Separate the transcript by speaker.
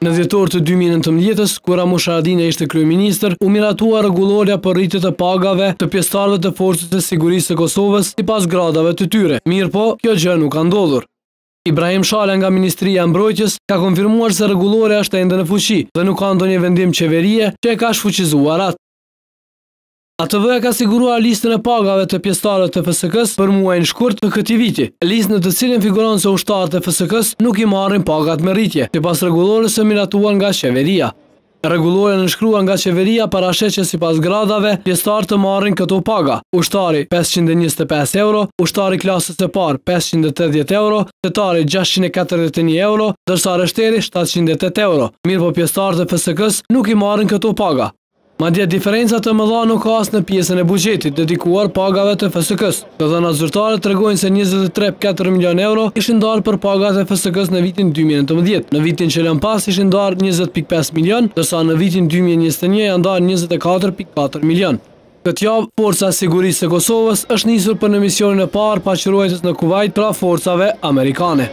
Speaker 1: Në dhjetor të 2019-ës, kur Ramush Haradinaj ishte kryeministër, u miratua rregullorja për rritje të pagave të pjesëtarëve të Forcës së Sigurisë së Kosovës sipas gradave të tyre. Mirëpo, kjo gjë nuk ka ndodhur. Ibrahim Shala nga Ministria e Mbrojtjes ka konfirmuar se rregullorja është ende në fuqi dhe nuk ka ndonjë vendim qeverie që e ka shfuqizuar atë. ATV-ja ka siguruar listën e pagave të pjesëtarëve të FSK-së për muajin shkurt të këtij viti, listë në të cilën figuron se ushtarët e FSK-së nuk i marrin pagat me rritje, sipas rregullores së miratuar nga Qeveria. Rregullorja e nënshkruar nga Qeveria parasheh që sipas gradave, pjesëtarë të marrin këto paga, ushtari, pesëqind e njëzet e pesë euro, ushtari klasës së parë, pesëqind e tetëdhjetë euro, tetari, gjashtëqind e katërdhjetë e një euro, ndërsa rreshteri, shtatëqind e tetë euro. Mirëpo pjesëtarët e FSK-së nuk i marrin këto paga. Madje diferenca të mëdha nuk ka as në pjesën e buxhetit dedikuar pagave të FSK-së. Të dhënat zyrtare tregojnë se njëzet e tre pikë katër milionë euro ishin ndarë për pagat e FSK-së në vitin dy mijë e nëntëmbëdhjetë. Në vitin që lamë pas ishin ndarë njëzet pikë pesë milionë, ndërsa në vitin dy mijë e njëzet e një janë ndarë njëzet e katër pikë katër milionë. Këtë javë, Forca e Sigurisë së Kosovës është nisur për në misionin e parë paqëruajtës në Kuvajt pranë forcave amerikane.